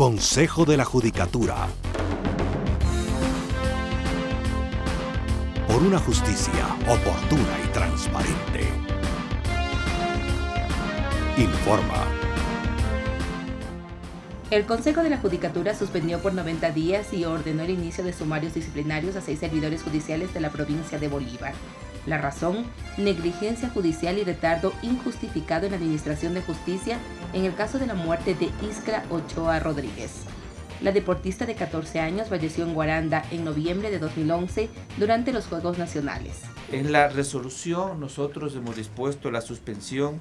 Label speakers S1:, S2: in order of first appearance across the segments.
S1: Consejo de la Judicatura. Por una justicia oportuna y transparente. Informa.
S2: El Consejo de la Judicatura suspendió por 90 días y ordenó el inicio de sumarios disciplinarios a seis servidores judiciales de la provincia de Bolívar. La razón, negligencia judicial y retardo injustificado en la administración de justicia en el caso de la muerte de Iskra Ochoa Rodríguez. La deportista de 14 años falleció en Guaranda en noviembre de 2011 durante los Juegos Nacionales.
S3: En la resolución nosotros hemos dispuesto la suspensión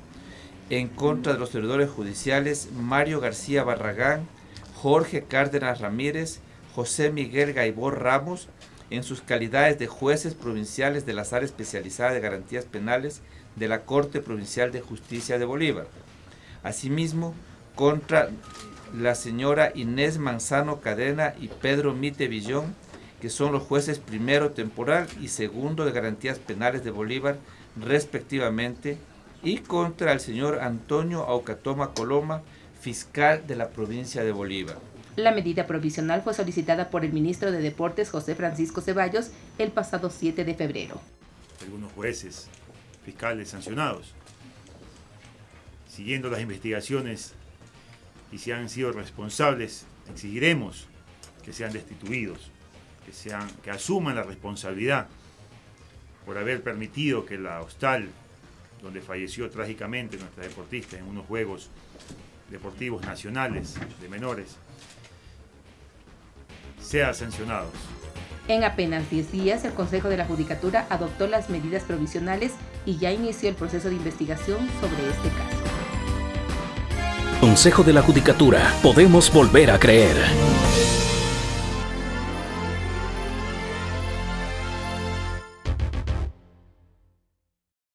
S3: en contra de los servidores judiciales Mario García Barragán, Jorge Cárdenas Ramírez, José Miguel Gaibor Ramos, en sus calidades de jueces provinciales de la sala especializada de garantías penales de la Corte Provincial de Justicia de Bolívar. Asimismo, contra la señora Inés Manzano Cadena y Pedro Mite Villón, que son los jueces primero temporal y segundo de garantías penales de Bolívar, respectivamente, y contra el señor Antonio Aucatoma Coloma, fiscal de la provincia de Bolívar.
S2: La medida provisional fue solicitada por el ministro de Deportes José Francisco Ceballos el pasado 7 de febrero.
S4: Algunos jueces, fiscales sancionados, siguiendo las investigaciones y si han sido responsables, exigiremos que sean destituidos, que, sean, que asuman la responsabilidad por haber permitido que la hostal, donde falleció trágicamente nuestra deportista en unos Juegos Deportivos Nacionales de Menores, sea sancionados.
S2: En apenas 10 días, el Consejo de la Judicatura adoptó las medidas provisionales y ya inició el proceso de investigación sobre este caso.
S1: Consejo de la Judicatura. Podemos volver a creer.